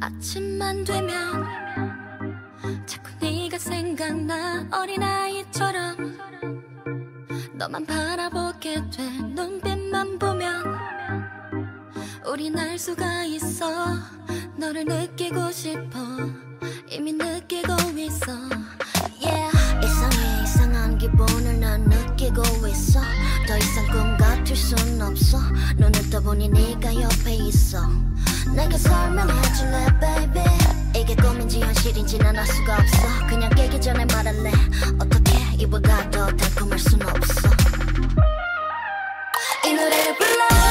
아침만 되면 자꾸 네가 생각나 어린아이처럼 너만 바라보게 돼. 눈빛만 보면 우린 알 수가 있어. 너를 느끼고 싶어. 이미 느끼고 있어. 멈출 순 없어. 눈을 떠보니 네가 옆에 있어. 내가 설명해줄래 baby? 이게 꿈인지 현실인지 난 알 수가 없어. 그냥 깨기 전에 말할래. 어떻게 이보다 더 달콤할 순 없어. 이 노래를 불러.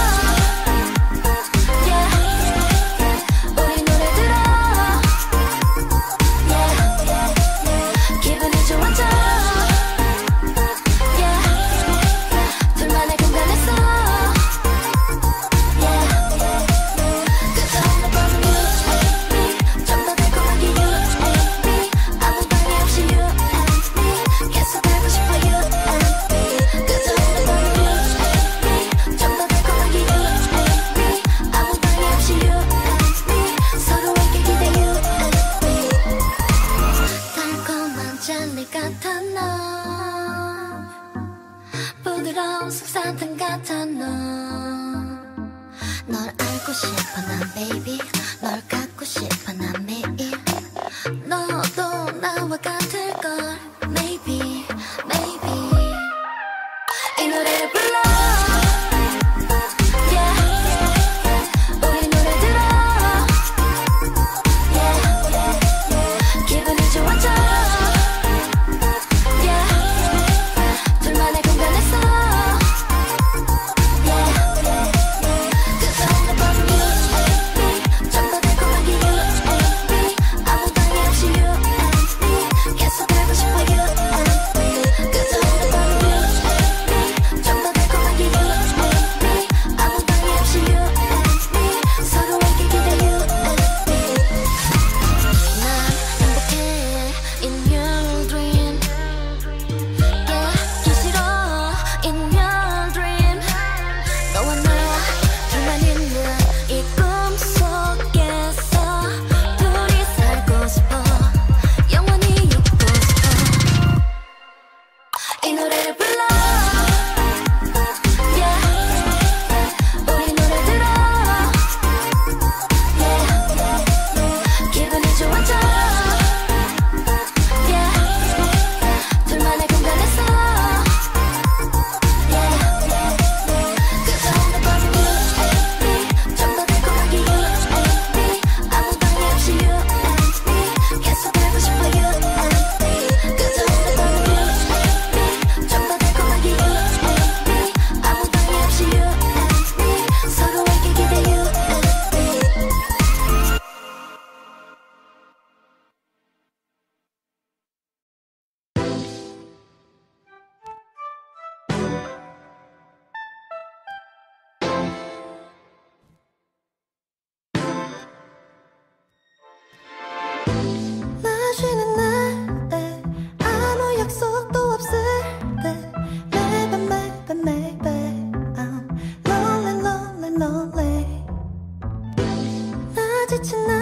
亲爱的。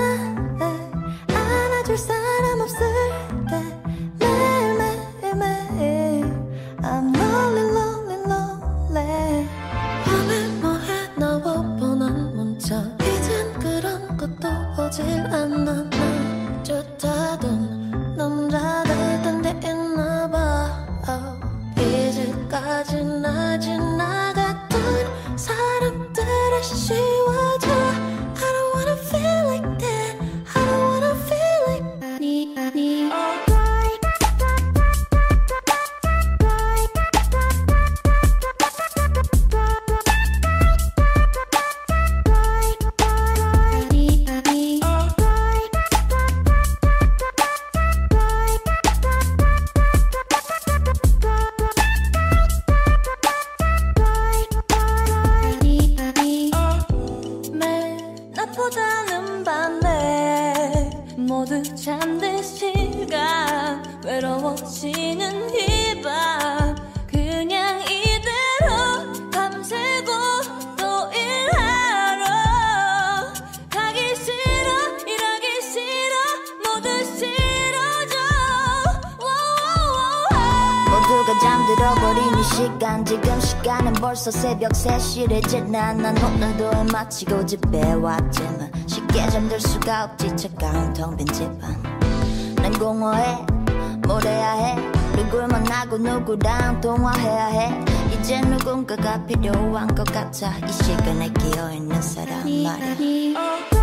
이 시간 지금 시간은 벌써 새벽 3시를 지나. 난 오늘도 해 마치고 집에 왔지만 쉽게 잠들 수가 없지. 차가운 텅빈 집안. 난 공허해 뭘 해야 해? 누굴 만나고 누구랑 통화해야 해? 이제 누군가가 필요한 것 같아. 이 시간에 끼어있는 사람 말이야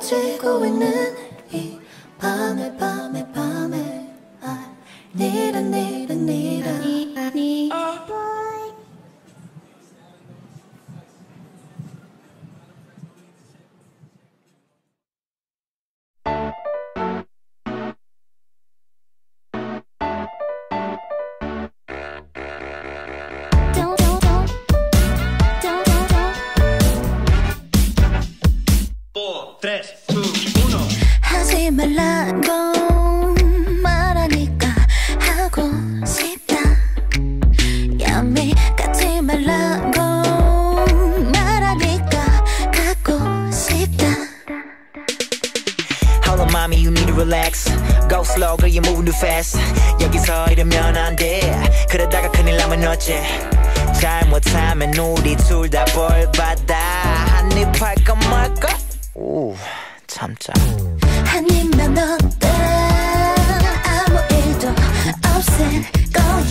지고 있는 이 밤에 밤에 밤에. 아, 내려 내려 내려 slow, girl, you're moving too fast. 여기서 이러면 안 돼. 그러다가 큰일 나면 어째? 잘못하면 우리 둘 다 벌 받아. 한입 할까 말까? 오, 참자. 한 입만 어때 아무 일도 없을 거야